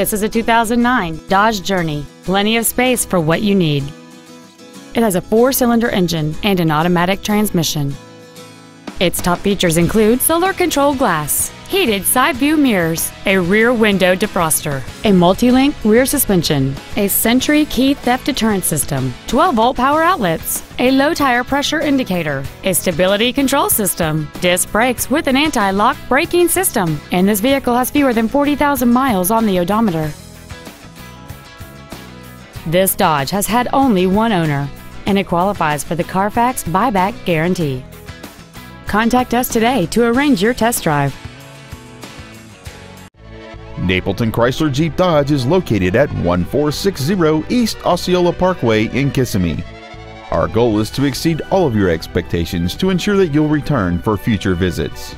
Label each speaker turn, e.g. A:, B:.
A: This is a 2009 Dodge Journey. Plenty of space for what you need. It has a four-cylinder engine and an automatic transmission. Its top features include solar control glass, heated side view mirrors, a rear window defroster, a multi-link rear suspension, a Sentry key theft deterrent system, 12 volt power outlets, a low tire pressure indicator, a stability control system, disc brakes with an anti-lock braking system, and this vehicle has fewer than 40,000 miles on the odometer. This Dodge has had only one owner, and it qualifies for the Carfax buyback guarantee. Contact us today to arrange your test drive.
B: Napleton Chrysler Jeep Dodge is located at 1460 East Osceola Parkway in Kissimmee. Our goal is to exceed all of your expectations to ensure that you'll return for future visits.